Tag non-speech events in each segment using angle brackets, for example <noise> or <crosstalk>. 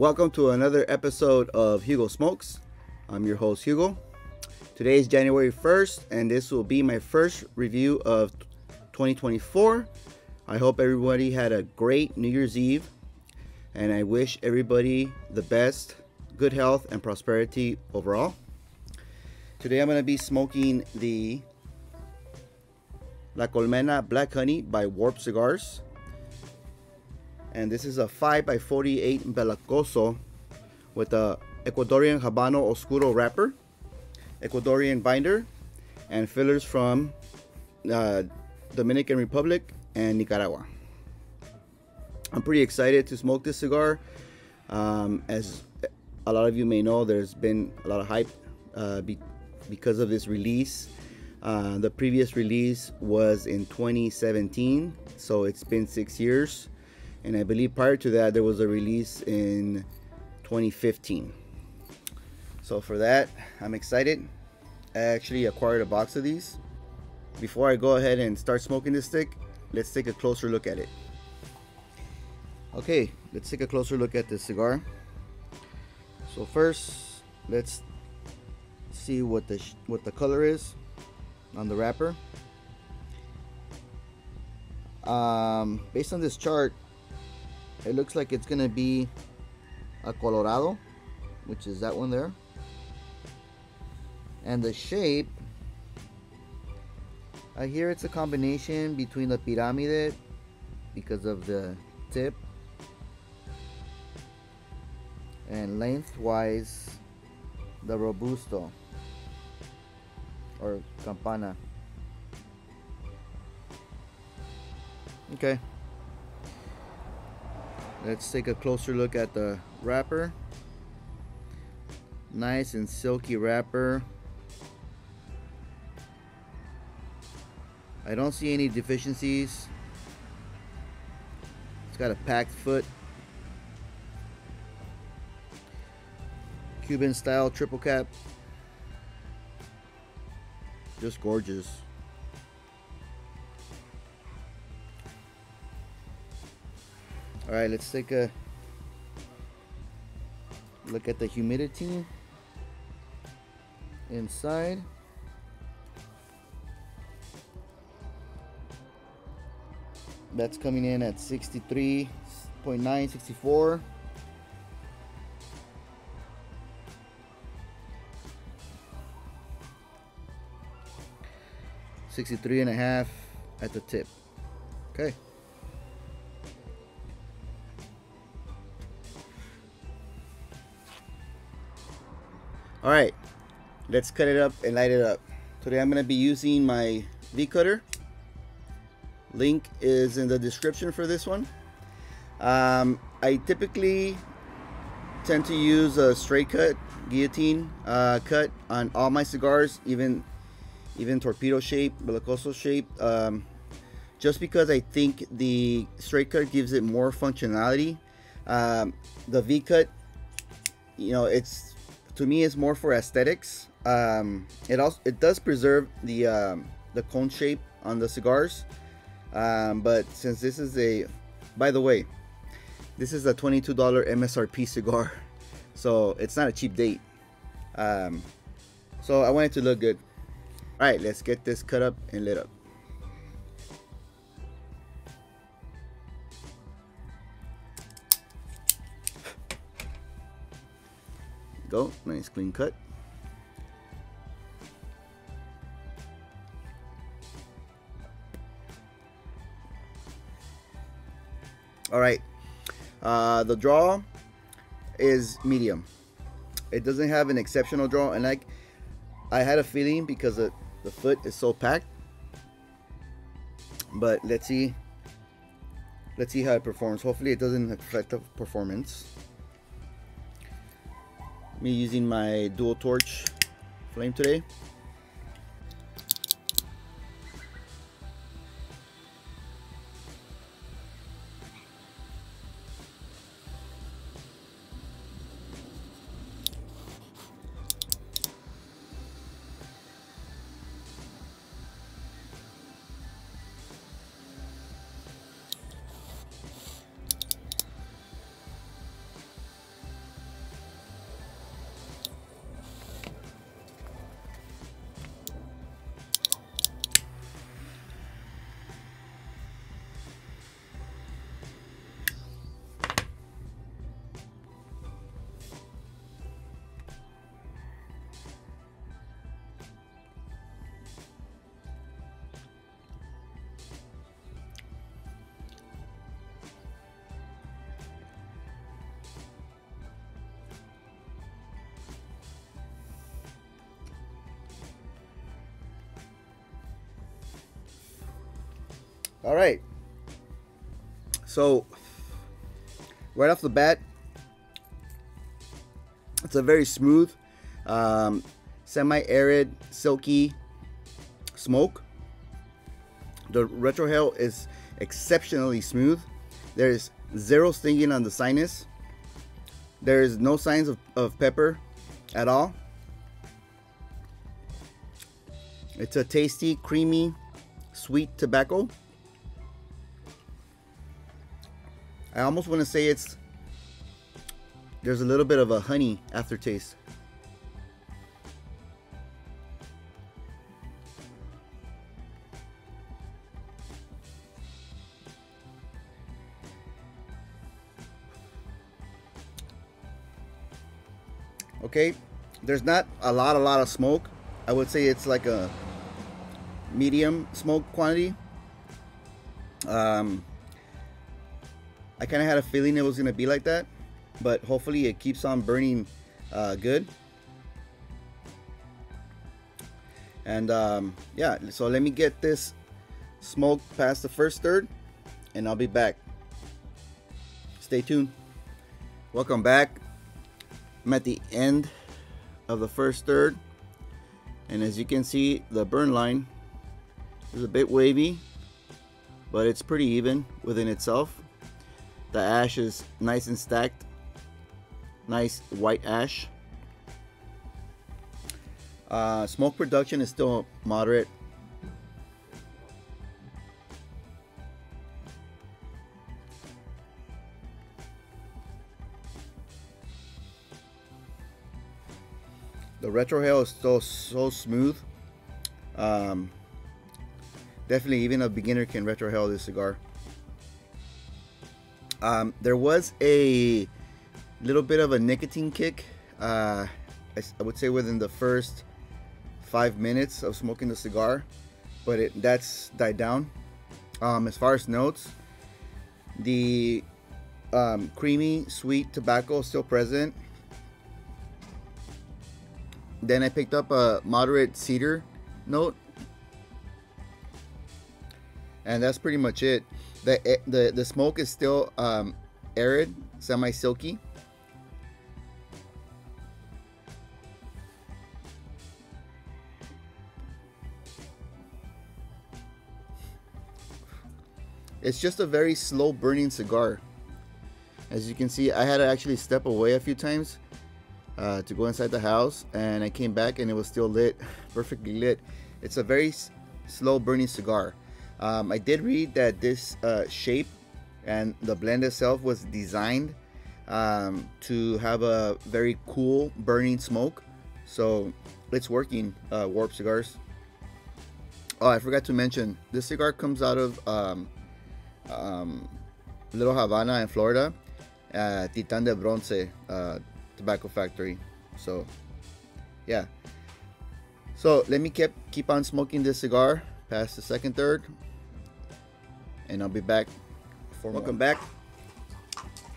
Welcome to another episode of Hugo Smokes. I'm your host, Hugo. Today is January 1st, and this will be my first review of 2024. I hope everybody had a great New Year's Eve, and I wish everybody the best, good health, and prosperity overall. Today I'm going to be smoking the La Colmena Black Honey by Warped Cigars. And this is a 5x48 Belicoso with a Ecuadorian Habano Oscuro wrapper, Ecuadorian binder, and fillers from uh, Dominican Republic and Nicaragua. I'm pretty excited to smoke this cigar. Um, as a lot of you may know, there's been a lot of hype uh, be because of this release. Uh, the previous release was in 2017, so it's been six years. And I believe prior to that, there was a release in 2015. So for that, I'm excited. I actually acquired a box of these. Before I go ahead and start smoking this stick, let's take a closer look at it. Okay, let's take a closer look at this cigar. So first, let's see what the what the color is on the wrapper. Um, based on this chart, it looks like it's gonna be a Colorado, which is that one there. And the shape, I hear it's a combination between the Piramide because of the tip and lengthwise the Robusto or Campana. Okay. Let's take a closer look at the wrapper. Nice and silky wrapper. I don't see any deficiencies. It's got a packed foot. Cuban style triple cap. Just gorgeous. All right, let's take a look at the humidity inside. That's coming in at 63.9, 64. Sixty-three and a half at the tip. Okay. All right, let's cut it up and light it up. Today I'm gonna be using my V-Cutter. Link is in the description for this one. Um, I typically tend to use a straight cut guillotine uh, cut on all my cigars, even even torpedo shape, bellicoso shape, um, just because I think the straight cut gives it more functionality. Um, the V cut, you know, it's to me it's more for aesthetics. Um, it also it does preserve the um, the cone shape on the cigars, um, but since this is a, by the way, this is a $22 MSRP <laughs> cigar, so it's not a cheap date. Um, so I want it to look good. All right, let's get this cut up and lit up. Go, nice clean cut. All right, uh, the draw is medium. It doesn't have an exceptional draw, and like I had a feeling because the, the foot is so packed. But let's see. Let's see how it performs. Hopefully, it doesn't affect the performance. Me using my dual torch flame today. All right. So, right off the bat, it's a very smooth, um, semi-arid, silky smoke. The retrohale is exceptionally smooth. There's zero stinging on the sinus. There's no signs of, of pepper at all. It's a tasty, creamy, sweet tobacco. I almost want to say it's there's a little bit of a honey aftertaste. Okay, there's not a lot, a lot of smoke. I would say it's like a medium smoke quantity. Um, I kind of had a feeling it was gonna be like that, but hopefully it keeps on burning uh, good. And um, yeah, so let me get this smoke past the first third, and I'll be back. Stay tuned. Welcome back. I'm at the end of the first third, and as you can see, the burn line is a bit wavy, but it's pretty even within itself. The ash is nice and stacked. Nice white ash. Uh, smoke production is still moderate. The retrohale is still so smooth. Um, definitely, even a beginner can retrohale this cigar. Um, there was a little bit of a nicotine kick. Uh, I, I, would say within the first five minutes of smoking the cigar, but it that's died down. Um, as far as notes, the um, creamy sweet tobacco still present. Then I picked up a moderate cedar note, and that's pretty much it the eh, the the smoke is still um, arid, semi silky. It's just a very slow burning cigar. As you can see, I had to actually step away a few times uh, to go inside the house, and I came back and it was still lit, <laughs> perfectly lit. It's a very slow burning cigar. Um, I did read that this uh, shape and the blend itself was designed um, to have a very cool burning smoke. So it's working, uh, Warped Cigars. Oh, I forgot to mention, this cigar comes out of um, um, Little Havana in Florida, uh, Titan de Bronze uh, Tobacco Factory. So, yeah. So let me keep keep on smoking this cigar past the second third and I'll be back for Welcome more. back.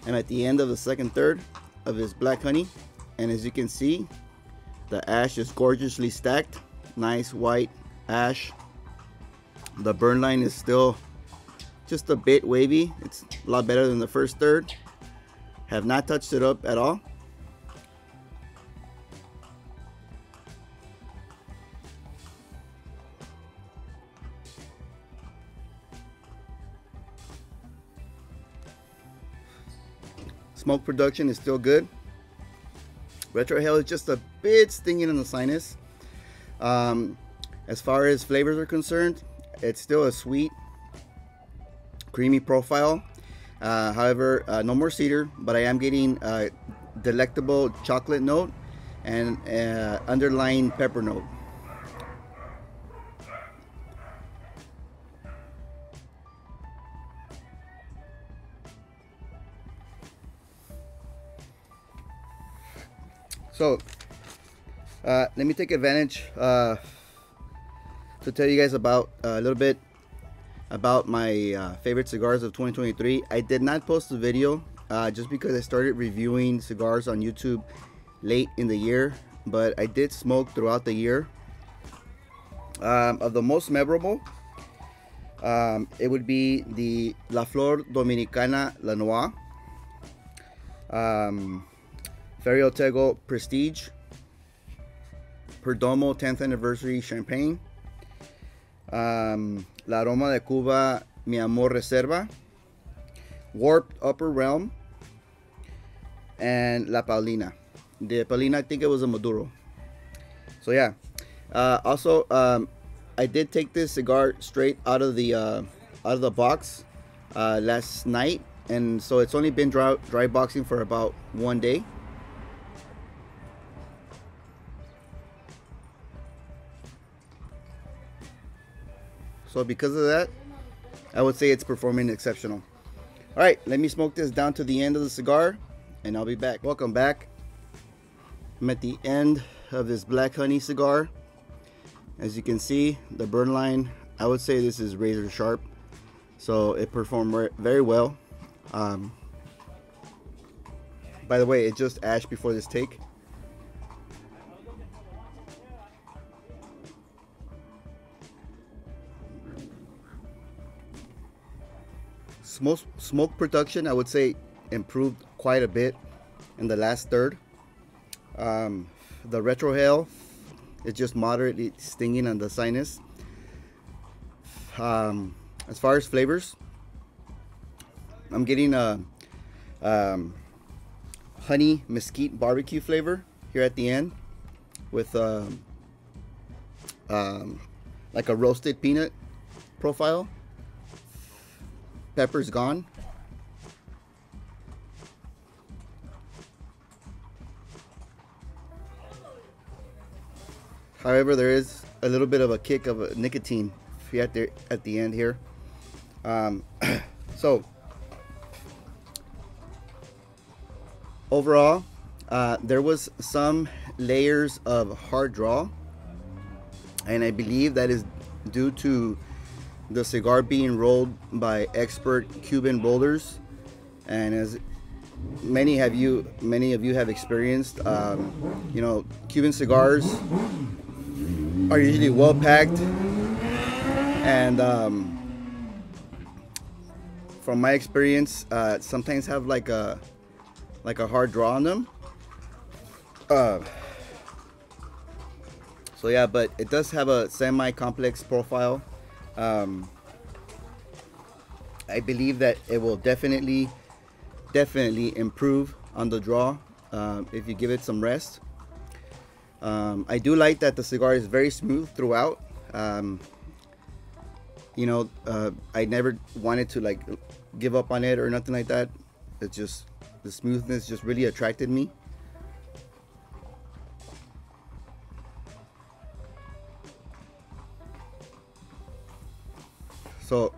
I'm at the end of the second third of this black honey. And as you can see, the ash is gorgeously stacked. Nice white ash. The burn line is still just a bit wavy. It's a lot better than the first third. Have not touched it up at all. Smoke production is still good. Retrohale is just a bit stinging in the sinus. Um, as far as flavors are concerned, it's still a sweet, creamy profile. Uh, however, uh, no more cedar, but I am getting a delectable chocolate note and uh, underlying pepper note. So, uh, let me take advantage uh, to tell you guys about uh, a little bit about my uh, favorite cigars of 2023. I did not post the video uh, just because I started reviewing cigars on YouTube late in the year, but I did smoke throughout the year. Um, of the most memorable, Um, it would be the La Flor Dominicana La Noir, um, Ferio Tego Prestige, Perdomo 10th Anniversary Champagne, um, La Aroma de Cuba Mi Amor Reserva, Warped Upper Realm, and La Paulina. The Paulina, I think it was a Maduro. So yeah. Uh, also, um, I did take this cigar straight out of the uh, out of the box uh, last night, and so it's only been dry, dry boxing for about one day. So because of that, I would say it's performing exceptional. All right, let me smoke this down to the end of the cigar, and I'll be back. Welcome back. I'm at the end of this black honey cigar. As you can see, the burn line, I would say this is razor sharp. So it performed very well. Um, by the way, it just ashed before this take. Smoke, smoke production, I would say, improved quite a bit in the last third. Um, the retrohale it's just moderately stinging on the sinus. Um, as far as flavors, I'm getting a um, honey mesquite barbecue flavor here at the end with um, um, like a roasted peanut profile. Pepper's gone. However, there is a little bit of a kick of nicotine at the, at the end here. Um, <clears throat> so, overall, uh, there was some layers of hard draw. And I believe that is due to the cigar being rolled by expert Cuban rollers. And as many have you, many of you have experienced, um, you know, Cuban cigars are usually well packed. And um, from my experience uh, sometimes have like a like a hard draw on them. Uh, so yeah but it does have a semi-complex profile um, I believe that it will definitely definitely improve on the draw uh, if you give it some rest um, I do like that the cigar is very smooth throughout. Um, you know, uh, I never wanted to like give up on it or nothing like that. It's just the smoothness just really attracted me. So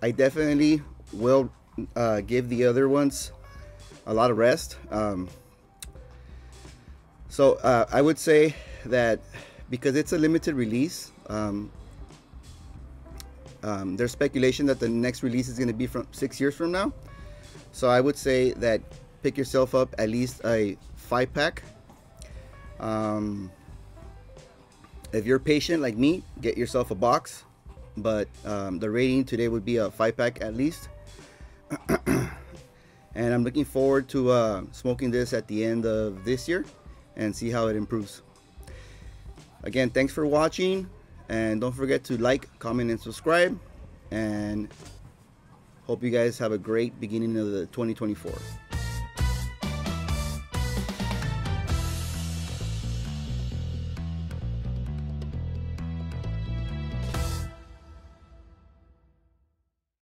I definitely will uh, give the other ones a lot of rest. Um, so uh, I would say that because it's a limited release, um, um, there's speculation that the next release is going to be from six years from now. So I would say that pick yourself up at least a five pack. Um, if you're patient like me, get yourself a box. But um, the rating today would be a five pack at least. <clears throat> and I'm looking forward to uh, smoking this at the end of this year and see how it improves. Again, thanks for watching and don't forget to like, comment, and subscribe. And hope you guys have a great beginning of the 2024.